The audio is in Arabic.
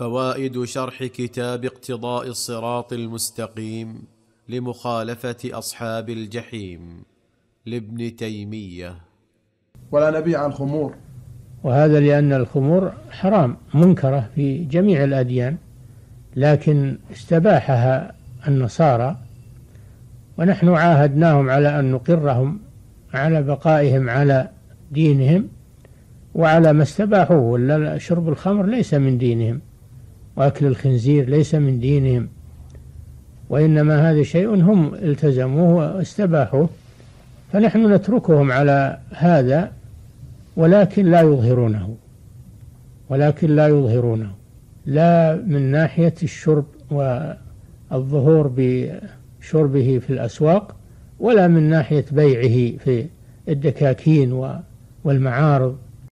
فوائد شرح كتاب اقتضاء الصراط المستقيم لمخالفة أصحاب الجحيم لابن تيمية. ولا نبيع الخمور وهذا لأن الخمور حرام منكرة في جميع الأديان لكن استباحها النصارى ونحن عاهدناهم على أن نقرهم على بقائهم على دينهم وعلى ما استباحوه ولا شرب الخمر ليس من دينهم. وأكل الخنزير ليس من دينهم وإنما هذا شيء هم التزموه واستباحوه فنحن نتركهم على هذا ولكن لا يظهرونه ولكن لا يظهرونه لا من ناحية الشرب والظهور بشربه في الأسواق ولا من ناحية بيعه في الدكاكين والمعارض.